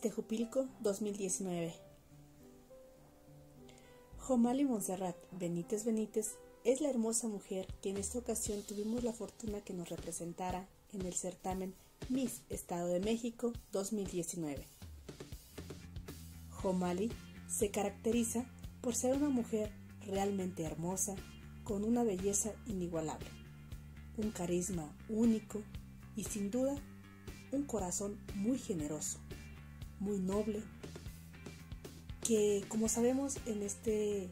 Tejupilco 2019. Jomali Montserrat Benítez Benítez es la hermosa mujer que en esta ocasión tuvimos la fortuna que nos representara en el certamen Miss Estado de México 2019. Jomali se caracteriza por ser una mujer realmente hermosa, con una belleza inigualable, un carisma único y sin duda un corazón muy generoso, muy noble, que como sabemos en este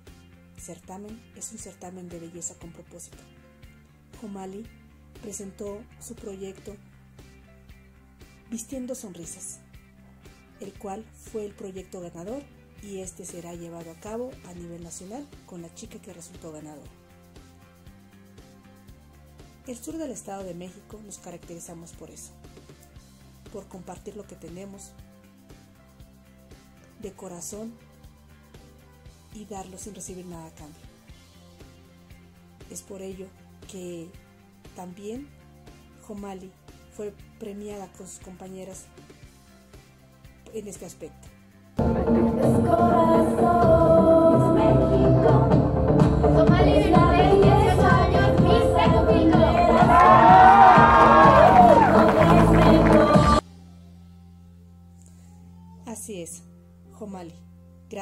certamen es un certamen de belleza con propósito. Jomali presentó su proyecto Vistiendo Sonrisas, el cual fue el proyecto ganador y este será llevado a cabo a nivel nacional con la chica que resultó ganadora. El sur del Estado de México nos caracterizamos por eso, por compartir lo que tenemos de corazón y darlo sin recibir nada a cambio. Es por ello que también Jomali fue premiada con sus compañeras en este aspecto.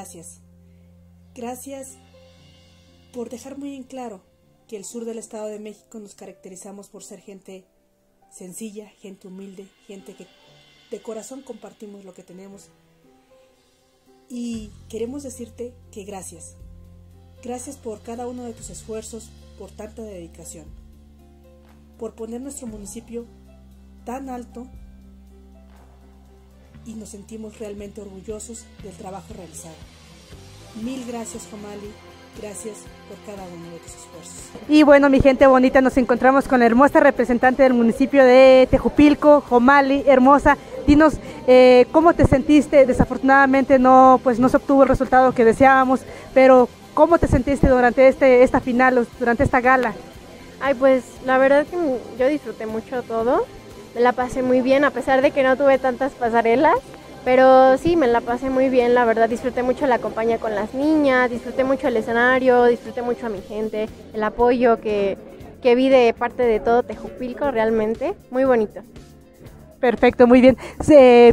Gracias. Gracias por dejar muy en claro que el sur del Estado de México nos caracterizamos por ser gente sencilla, gente humilde, gente que de corazón compartimos lo que tenemos. Y queremos decirte que gracias. Gracias por cada uno de tus esfuerzos, por tanta dedicación, por poner nuestro municipio tan alto y nos sentimos realmente orgullosos del trabajo realizado. Mil gracias, Jomali. Gracias por cada uno de tus esfuerzos. Y bueno, mi gente bonita, nos encontramos con la hermosa representante del municipio de Tejupilco, Jomali, hermosa. Dinos, eh, ¿cómo te sentiste? Desafortunadamente no, pues no se obtuvo el resultado que deseábamos, pero ¿cómo te sentiste durante este, esta final, durante esta gala? Ay, pues la verdad es que yo disfruté mucho todo. Me la pasé muy bien, a pesar de que no tuve tantas pasarelas. Pero sí, me la pasé muy bien, la verdad disfruté mucho la compañía con las niñas, disfruté mucho el escenario, disfruté mucho a mi gente, el apoyo que, que vi de parte de todo Tejupilco realmente, muy bonito. Perfecto, muy bien.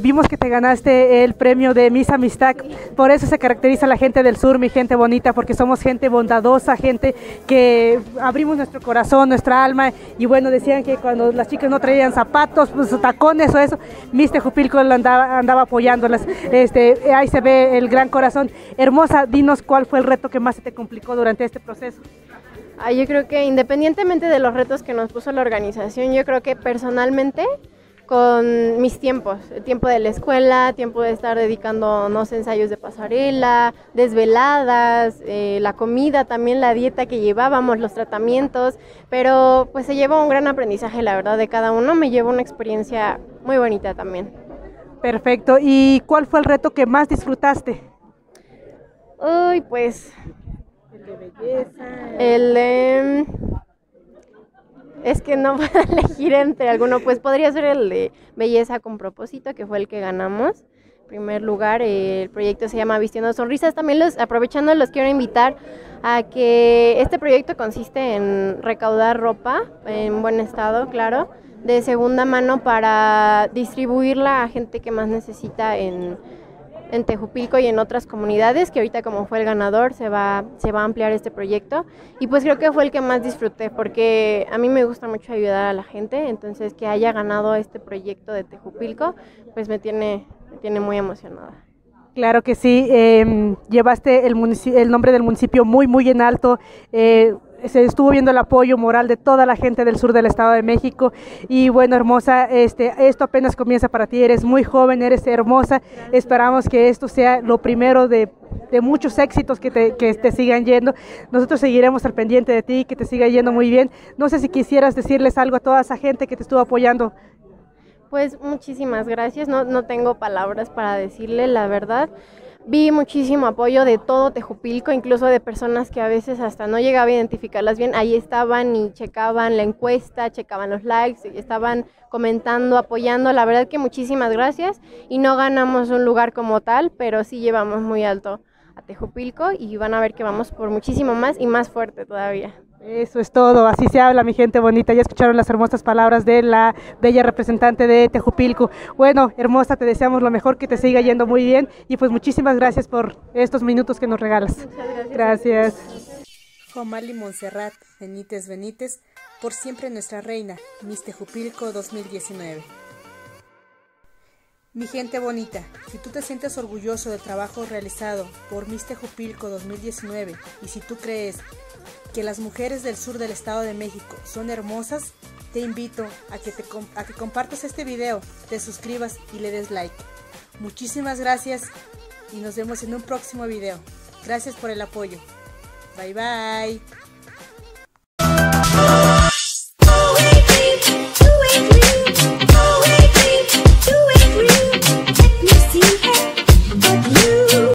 vimos que te ganaste el premio de Miss Amistad. Por eso se caracteriza la gente del sur, mi gente bonita, porque somos gente bondadosa, gente que abrimos nuestro corazón, nuestra alma. Y bueno, decían que cuando las chicas no traían zapatos, pues tacones o eso, Miss Tejupilco andaba, andaba apoyándolas. Este, ahí se ve el gran corazón. Hermosa, dinos cuál fue el reto que más se te complicó durante este proceso. yo creo que independientemente de los retos que nos puso la organización, yo creo que personalmente con mis tiempos, el tiempo de la escuela, tiempo de estar dedicándonos ensayos de pasarela, desveladas, eh, la comida, también la dieta que llevábamos, los tratamientos, pero pues se lleva un gran aprendizaje, la verdad, de cada uno, me lleva una experiencia muy bonita también. Perfecto, ¿y cuál fue el reto que más disfrutaste? Uy, pues... El de belleza. El de... Es que no puedo elegir entre alguno, pues podría ser el de Belleza con propósito, que fue el que ganamos. En primer lugar, el proyecto se llama Vistiendo Sonrisas. También los, aprovechando, los quiero invitar a que este proyecto consiste en recaudar ropa en buen estado, claro, de segunda mano para distribuirla a gente que más necesita en en Tejupilco y en otras comunidades, que ahorita como fue el ganador se va, se va a ampliar este proyecto. Y pues creo que fue el que más disfruté, porque a mí me gusta mucho ayudar a la gente, entonces que haya ganado este proyecto de Tejupilco, pues me tiene, me tiene muy emocionada. Claro que sí, em, llevaste el, nombre del municipio muy, muy en alto. Eh, se estuvo viendo el apoyo moral de toda la gente del sur del Estado de México. Y bueno, hermosa, este, esto apenas comienza para ti, eres muy joven, eres hermosa. Esperamos que esto sea lo primero de, muchos éxitos que te, que te sigan yendo. Nosotros seguiremos al pendiente de ti, que te siga yendo muy bien. No sé si quisieras decirles algo a toda esa gente que te estuvo apoyando. Pues muchísimas gracias, no, no tengo palabras para decirle la verdad vi muchísimo apoyo de todo Tejupilco, incluso de personas que a veces hasta no llegaba a identificarlas bien, ahí estaban y checaban la encuesta, checaban los likes, y estaban comentando, apoyando, la verdad que muchísimas gracias. Y no ganamos un lugar como tal, pero sí llevamos muy alto a Tejupilco y van a ver que vamos por muchísimo más y más fuerte todavía. Eso es todo, así se habla mi gente bonita, ya escucharon las hermosas palabras de la bella representante de Tejupilco. Bueno, hermosa, te deseamos lo mejor, que te siga yendo muy bien y pues muchísimas gracias por estos minutos que nos regalas. Muchas gracias. Gracias. Jomali Montserrat Benítez Benítez, por siempre nuestra reina, Miss Tejupilco 2019. Mi gente bonita, si tú te sientes orgulloso del trabajo realizado por Miss Tejupilco 2019 y si tú crees que las mujeres del sur del Estado de México son hermosas, te invito a que, te, a que compartas este video, te suscribas y le des like. Muchísimas gracias y nos vemos en un próximo video. Gracias por el apoyo. Bye bye.